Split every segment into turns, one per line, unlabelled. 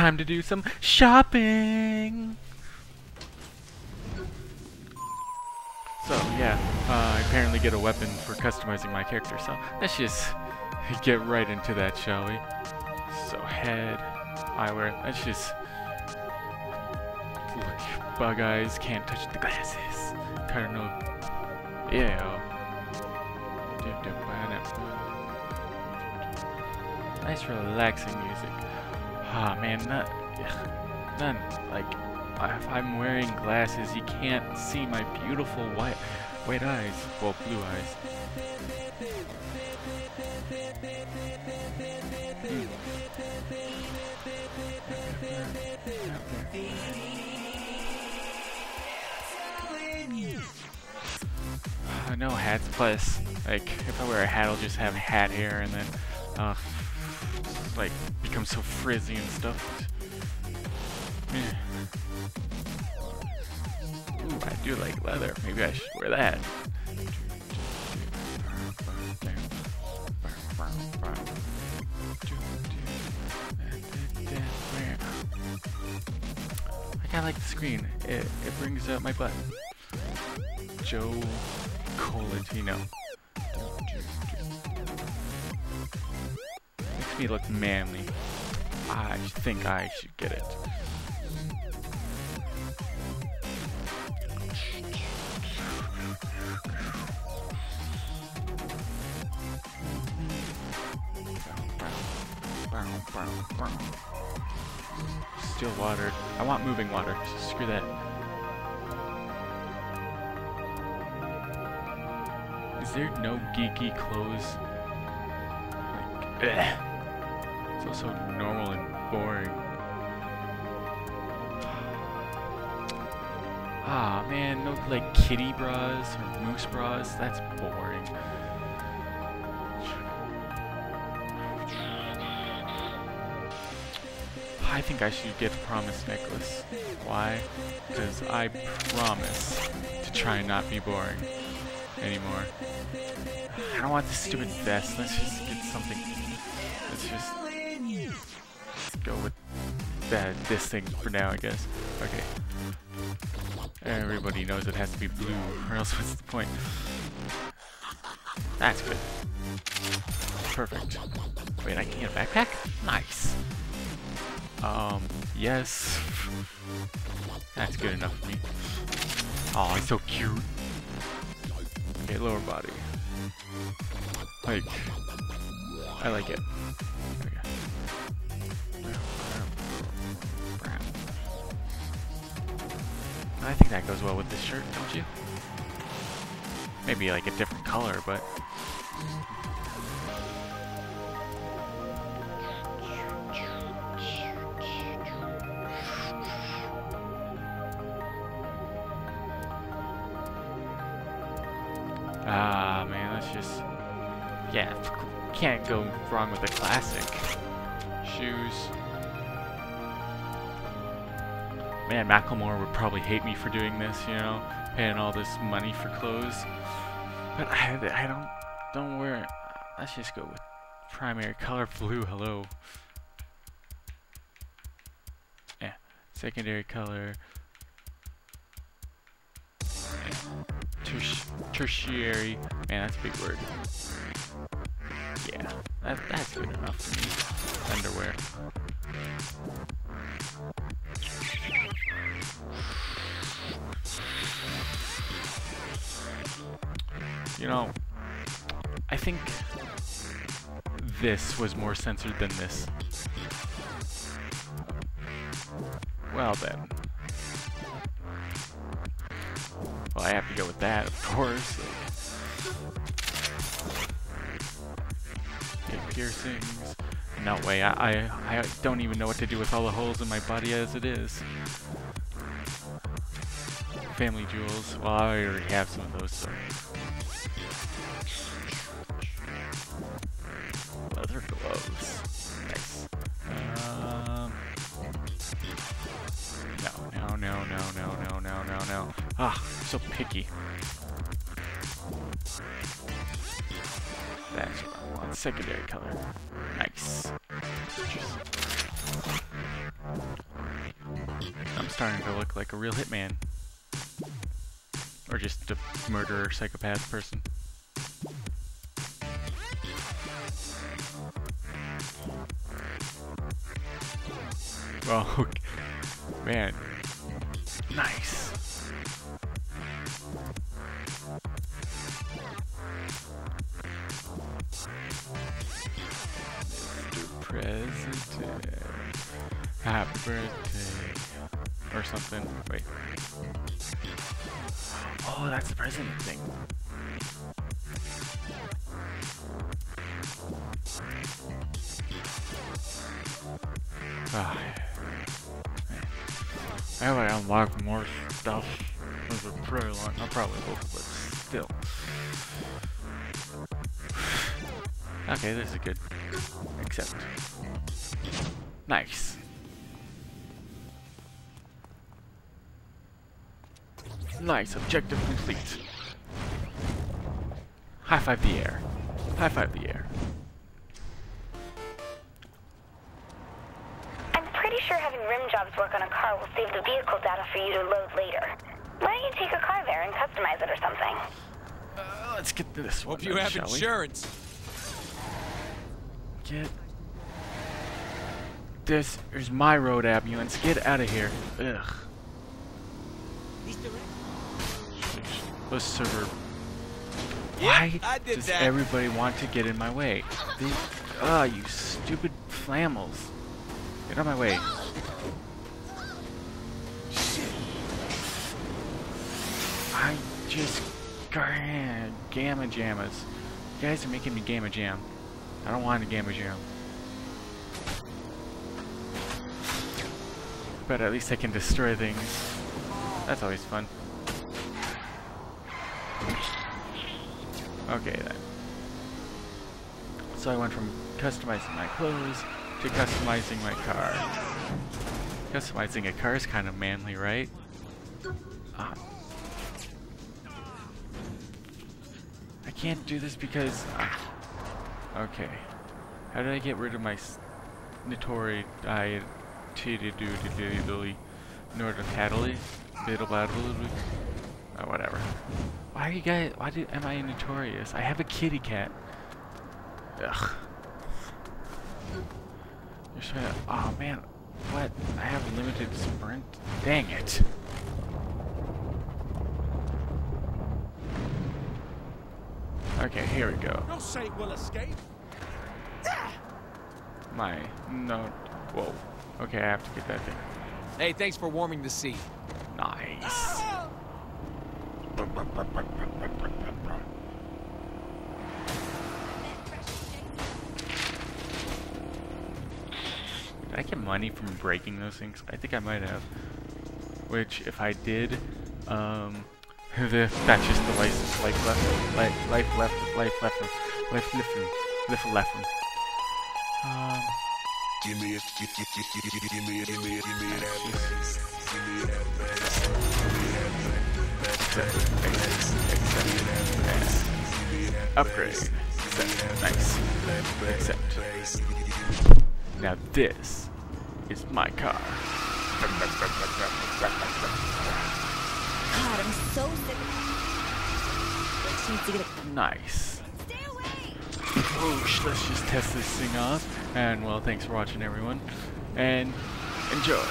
time to do some shopping. So yeah, uh, I apparently get a weapon for customizing my character. So let's just get right into that, shall we? So head, eyewear. Let's just look. Bug eyes can't touch the glasses. Cardinal. Yeah. Nice relaxing music. Ah man, not, none like if I'm wearing glasses, you can't see my beautiful white white eyes, well blue eyes. Hmm. No hats, plus, like, if I wear a hat, I'll just have a hat hair and then, uh, like, become so frizzy and stuff. Yeah. Ooh, I do like leather. Maybe I should wear that. I kinda like the screen. It, it brings up my butt. Joe Colatino. Me look manly. I think I should get it. Still water. I want moving water. Screw that. Is there no geeky clothes? Like, ugh. It's also normal and boring. Ah, man, no like kitty bras or moose bras. That's boring. I think I should get the promise necklace. Why? Because I promise to try and not be boring anymore. I don't want this stupid vest. Let's just get something. Let's just go with that this thing for now, I guess. Okay. Everybody knows it has to be blue, or else what's the point? That's good. Perfect. Wait, I can get a backpack? Nice. Um, yes. That's good enough for me. Oh, he's so cute. Okay, lower body. Like, I like it. Okay. I think that goes well with this shirt, don't you? Maybe like a different color, but Ah, man, that's just... Yeah, can't go wrong with a classic. Shoes. Man, Macklemore would probably hate me for doing this, you know? Paying all this money for clothes. But I, I don't... Don't wear... Let's just go with primary color blue, hello. Yeah, secondary color... tertiary. Man, that's a big word. Yeah, that, that's good enough for me. Underwear. You know, I think this was more censored than this. Well then. Well, I have to go with that, of course. Okay, piercings. No way, I, I, I don't even know what to do with all the holes in my body as it is. Family jewels. Well, I already have some of those, so. Leather gloves. Nice. Um, no, no, no, no, no, no, no, no, no. Ah, so picky. That's what I want. Secondary color. Nice. I'm starting to look like a real hitman. Or just a murderer, psychopath person. Oh, well, man. Nice. Mr. President. Happy birthday. Or something. Wait. Oh, that's the president thing. Ah. I haven't unlock more stuff for a very long. I probably will, but still. Okay, this is good. Except. Nice. Nice, objective complete. High five the air. High five the air.
I'm pretty sure having rim jobs work on a car will save the vehicle data for you to load later. Why don't you take a car there and customize it or something?
Uh, let's get to this one.
Hope you
then,
have
shall we?
insurance.
Get this is my road ambulance. Get out of here. Ugh. Those server. Why
did
does
that.
everybody want to get in my way? They, ah, you stupid flammels. Get out of my way. I just gamma jammas. You guys are making me gamma jam. I don't want to gamma jam. But at least I can destroy things. That's always fun. Okay then. So I went from customizing my clothes to customizing my car. Customizing a car is kind of manly, right? Ah. I can't do this because... ah. Okay. How did I get rid of my Notori diet titty doo doo Oh, whatever. Why are you guys, why do, am I notorious? I have a kitty cat. Ugh. You're trying to, oh man, what? I have limited sprint? Dang it. Okay, here we go.
No saint will escape. Ah!
My, no, whoa. Okay, I have to get that thing.
Hey, thanks for warming the seat.
Nice. Ah! Did I get money from breaking those things? I think I might have. Which, if I did, um, that's just the life, life left, life, life left, life left, life left, life left. Um,
Give me a, give, give, give, give, give, give me a, give me a, give me bass. Give me bass. Give me that bass. That bass. Give me that
upgrade.
Give me that
Nice. Accept. Now this is my car.
God, I'm so sick of Like, she needs to get a-
Nice.
Stay away!
Whoosh, let's just test this thing off. And well, thanks for watching everyone. And enjoy.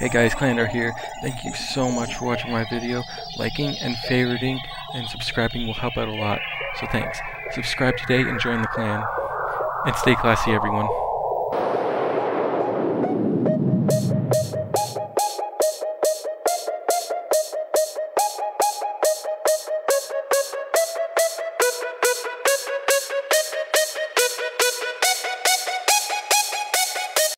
Hey guys, Clandor here. Thank you so much for watching my video. Liking and favoriting and subscribing will help out a lot. So thanks. Subscribe today and join the clan. And stay classy everyone.